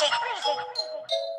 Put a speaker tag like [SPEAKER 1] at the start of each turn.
[SPEAKER 1] Music.